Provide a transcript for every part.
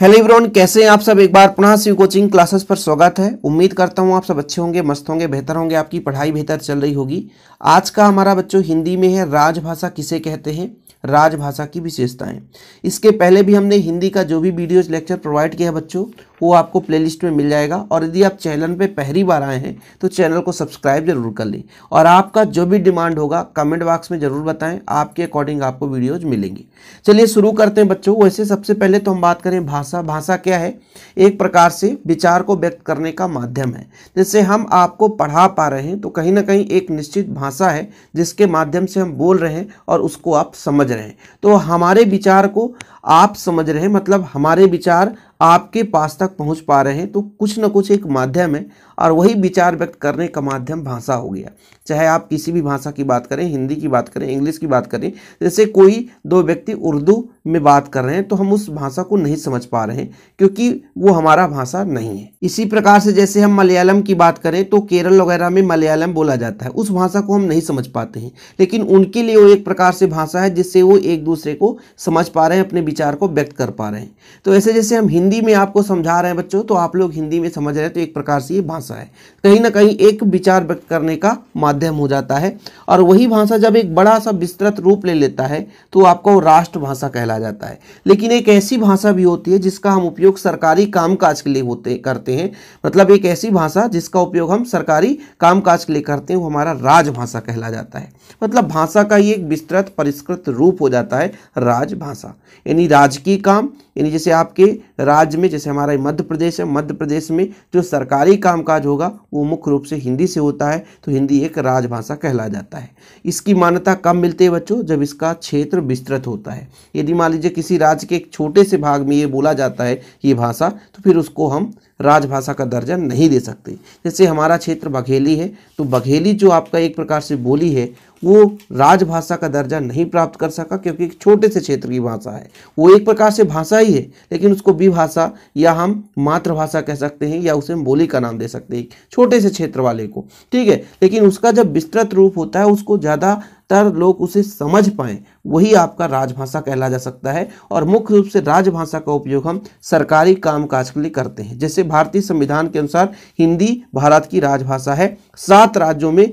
Hello everyone, कैसे हैं आप सब? एक बार पुनः शिव कोचिंग क्लासेस पर स्वागत है। उम्मीद करता हूँ आप सब अच्छे होंगे, मस्त होंगे, बेहतर होंगे, आपकी पढ़ाई बेहतर चल रही होगी। आज का हमारा बच्चों हिंदी में है, राजभाषा किसे कहते हैं? राजभाषा की विशेषताएँ। इसके पहले भी हमने हिंदी का जो भी वीडियोज़ लेक्चर प्रोवाइड किया है बच्चों वो आपको प्लेलिस्ट में मिल जाएगा। और यदि आप चैनल पे पहली बार आए हैं तो चैनल को सब्सक्राइब ज़रूर कर लें। और आपका जो भी डिमांड होगा कमेंट बॉक्स में ज़रूर बताएँ। आपके अकॉर्डिंग आपको वीडियोज़ मिलेंगी। चलिए शुरू करते हैं बच्चों। वैसे सबसे पहले तो हम बात करें भाषा। भाषा क्या है? एक प्रकार से विचार को व्यक्त करने का माध्यम है। जैसे हम आपको पढ़ा पा रहे हैं तो कहीं ना कहीं एक निश्चित भाषा है, जिसके माध्यम से हम बोल रहे हैं और उसको आप समझ रहे हैं। तो हमारे विचार को आप समझ रहे हैं मतलब हमारे विचार आपके पास तक पहुँच पा रहे हैं तो कुछ ना कुछ एक माध्यम है और वही विचार व्यक्त करने का माध्यम भाषा हो गया। चाहे आप किसी भी भाषा की बात करें, हिंदी की बात करें, इंग्लिश की बात करें, जैसे कोई दो व्यक्ति उर्दू में बात कर रहे हैं तो हम उस भाषा को नहीं समझ पा रहे हैं, क्योंकि वो हमारा भाषा नहीं है। इसी प्रकार से जैसे हम मलयालम की बात करें तो केरल वगैरह में मलयालम बोला जाता है। उस भाषा को हम नहीं समझ पाते हैं, लेकिन उनके लिए वो एक प्रकार से भाषा है, जिससे वो एक दूसरे को समझ पा रहे हैं, अपने विचार को व्यक्त कर पा रहे हैं। तो ऐसे जैसे हम हिंदी में आपको समझा रहे हैं बच्चों तो आप लोग हिंदी में समझ रहे हैं तो एक प्रकार से ये भाषा है। कहीं ना कहीं एक विचार व्यक्त करने का माध्यम हो जाता है, और वही भाषा जब एक बड़ा सा विस्तृत रूप ले लेता है तो आपको राष्ट्रभाषा कहला जाता है। लेकिन एक ऐसी भाषा भी होती है जिसका हम उपयोग सरकारी कामकाज के लिए होते, करते हैं। मतलब एक ऐसी भाषा जिसका उपयोग हम सरकारी कामकाज के लिए करते हैं, वो हमारा राजभाषा कहला जाता है। मतलब भाषा का ही एक विस्तृत, परिष्कृत रूप हो जाता है राजभाषा। यानी राजकीय काम, यानी जैसे आपके राज्य में, जैसे हमारा मध्य प्रदेश है, मध्य प्रदेश में जो सरकारी कामकाज होगा, वो मुख्य रूप से हिंदी से होता है तो हिंदी एक राजभाषा कहला जाता है। इसकी मान्यता कब मिलती है बच्चों? जब इसका क्षेत्र विस्तृत होता है। यदि मान लीजिए किसी राज्य के एक छोटे से भाग में ये बोला जाता है ये भाषा तो फिर उसको हम राजभाषा का दर्जा नहीं दे सकते। जैसे हमारा क्षेत्र बघेली है तो बघेली जो आपका एक प्रकार से बोली है, वो राजभाषा का दर्जा नहीं प्राप्त कर सका क्योंकि एक छोटे से क्षेत्र की भाषा है। वो एक प्रकार से भाषा ही है, लेकिन उसको विभाषा या हम मातृभाषा कह सकते हैं या उसे हम बोली का नाम दे सकते हैं छोटे से क्षेत्र वाले को। ठीक है, लेकिन उसका जब विस्तृत रूप होता है, उसको ज़्यादातर लोग उसे समझ पाएँ, वही आपका राजभाषा कहला जा सकता है। और मुख्य रूप से राजभाषा का उपयोग हम सरकारी कामकाज के लिए करते हैं। जैसे भारतीय संविधान के अनुसार हिंदी भारत की राजभाषा है। सात राज्यों में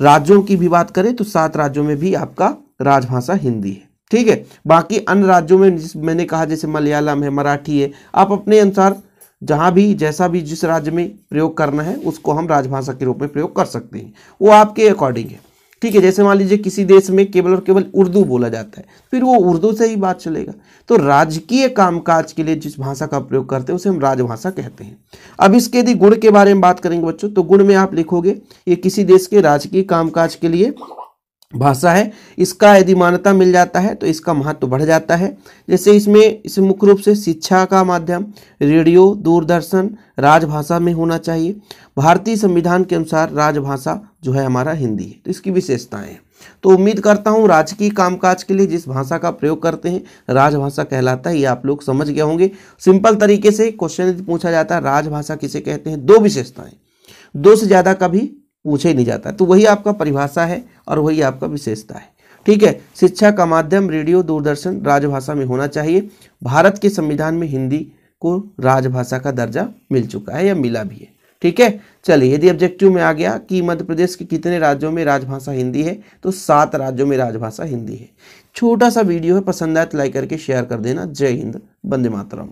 राज्यों की भी बात करें तो सात राज्यों में भी आपका राजभाषा हिंदी है। ठीक है? बाकी अन्य राज्यों में जिस मैंने कहा, जैसे मलयालम है, मराठी है, आप अपने अनुसार जहाँ भी, जैसा भी जिस राज्य में प्रयोग करना है, उसको हम राजभाषा के रूप में प्रयोग कर सकते हैं। वो आपके अकॉर्डिंग है। ठीक है, जैसे मान लीजिए किसी देश में केवल और केवल उर्दू बोला जाता है, फिर वो उर्दू से ही बात चलेगा। तो राजकीय कामकाज के लिए जिस भाषा का प्रयोग करते हैं, उसे हम राजभाषा कहते हैं। अब इसके यदि गुण के बारे में बात करेंगे बच्चों तो गुण में आप लिखोगे, ये किसी देश के राजकीय कामकाज के लिए भाषा है, इसका यदि मान्यता मिल जाता है तो इसका महत्व तो बढ़ जाता है। जैसे इसमें, इसे मुख्य रूप से शिक्षा का माध्यम, रेडियो, दूरदर्शन, राजभाषा में होना चाहिए। भारतीय संविधान के अनुसार राजभाषा जो है हमारा हिंदी है तो इसकी विशेषताएँ हैं। तो उम्मीद करता हूँ, राजकीय कामकाज के लिए जिस भाषा का प्रयोग करते हैं, राजभाषा कहलाता है, ये आप लोग समझ गए होंगे। सिंपल तरीके से क्वेश्चन पूछा जाता है, राजभाषा किसे कहते हैं, दो विशेषताएँ। दो से ज़्यादा कभी पूछे ही नहीं जाता। तो वही आपका परिभाषा है और वही आपका विशेषता है। ठीक है? शिक्षा का माध्यम रेडियो दूरदर्शन राजभाषा में होना चाहिए। भारत के संविधान में हिंदी को राजभाषा का दर्जा मिल चुका है या मिला भी है। ठीक है? चलिए, यदि ऑब्जेक्टिव में आ गया कि मध्य प्रदेश के कितने राज्यों में राजभाषा हिंदी है तो सात राज्यों में राजभाषा हिंदी है। छोटा सा वीडियो है, पसंद आए तो लाइक करके शेयर कर देना। जय हिंद बंदे मातरम।